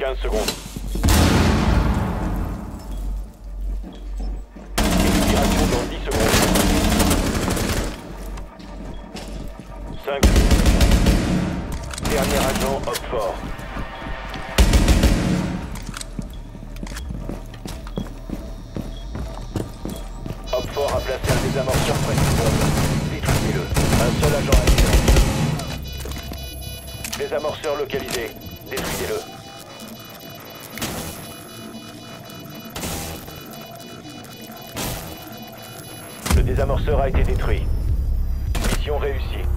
15 secondes. Expiration dans 10 secondes. 5. Dernier agent, hop fort. Hop fort a placé un désamorceur près du bombe. Détruisez-le. Un seul agent actif. Désamorceur localisé. Détruisez-le. Désamorceur a été détruit. Mission réussie.